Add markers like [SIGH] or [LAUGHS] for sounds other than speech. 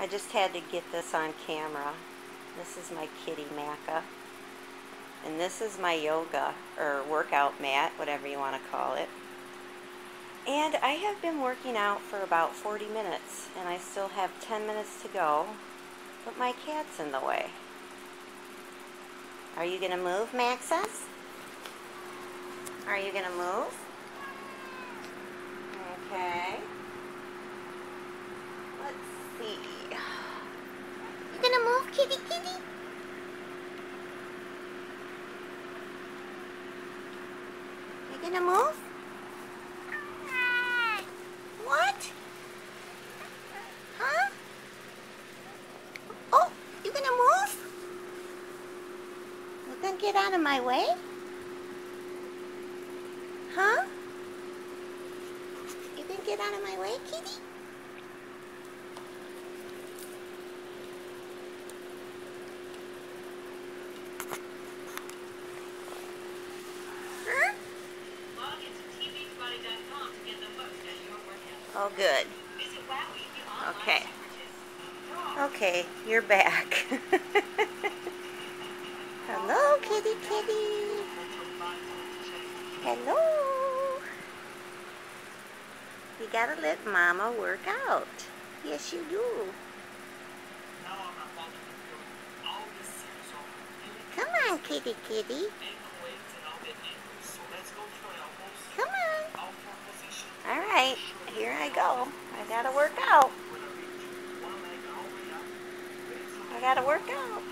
I just had to get this on camera. This is my kitty Macca. And this is my yoga or workout mat, whatever you want to call it. And I have been working out for about 40 minutes and I still have 10 minutes to go, but my cat's in the way. Are you going to move, Maxus? Are you going to move? Okay. Let's see. You gonna move, kitty kitty? You gonna move? What? Huh? Oh, you gonna move? You gonna get out of my way? Huh? You gonna get out of my way, kitty? Huh? Log into beachbody.com to get the most out of your workout. Oh, good. Okay. Okay, you're back. [LAUGHS] Hello, kitty kitty. Hello. You gotta let mama work out. Yes, you do. Come on, kitty kitty. Go. I gotta work out. I gotta work out.